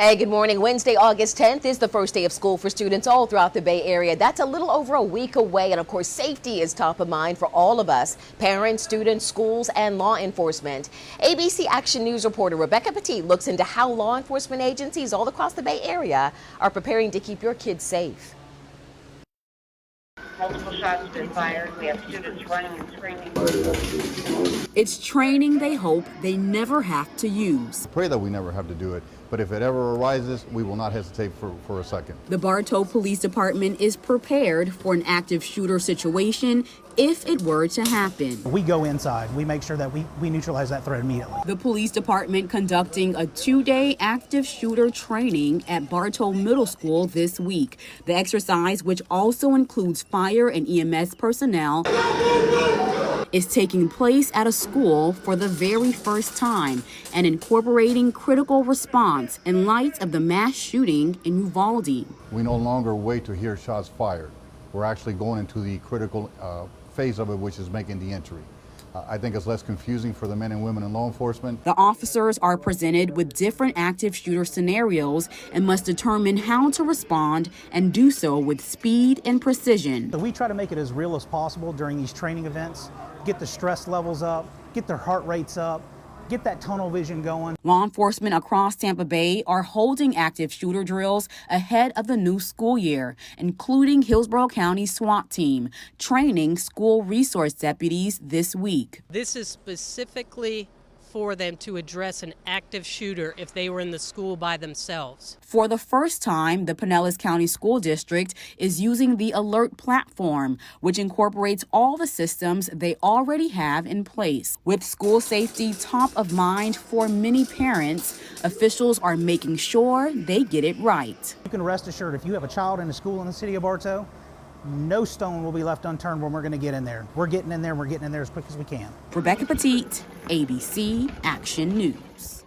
Hey, good morning. Wednesday, August 10th is the first day of school for students all throughout the Bay Area. That's a little over a week away. And of course, safety is top of mind for all of us parents, students, schools, and law enforcement. ABC Action News reporter Rebecca Petit looks into how law enforcement agencies all across the Bay Area are preparing to keep your kids safe. Multiple shots have been fired. We have students running and screaming. It's training they hope they never have to use. Pray that we never have to do it, but if it ever arises, we will not hesitate for, for a second. The Bartow Police Department is prepared for an active shooter situation if it were to happen. We go inside. We make sure that we, we neutralize that threat immediately. The police department conducting a two-day active shooter training at Bartow Middle School this week. The exercise, which also includes fire and EMS personnel, is taking place at a school for the very first time and incorporating critical response in light of the mass shooting in Uvalde. We no longer wait to hear shots fired. We're actually going into the critical uh, phase of it, which is making the entry. Uh, I think it's less confusing for the men and women in law enforcement. The officers are presented with different active shooter scenarios and must determine how to respond and do so with speed and precision. So we try to make it as real as possible during these training events, get the stress levels up, get their heart rates up, get that tunnel vision going. Law enforcement across Tampa Bay are holding active shooter drills ahead of the new school year, including Hillsborough County SWAT team training school resource deputies this week. This is specifically for them to address an active shooter if they were in the school by themselves. For the first time, the Pinellas County School District is using the Alert platform, which incorporates all the systems they already have in place. With school safety top of mind for many parents, officials are making sure they get it right. You can rest assured if you have a child in a school in the city of Bartow, no stone will be left unturned when we're going to get in there. We're getting in there we're getting in there as quick as we can. Rebecca Petit, ABC Action News.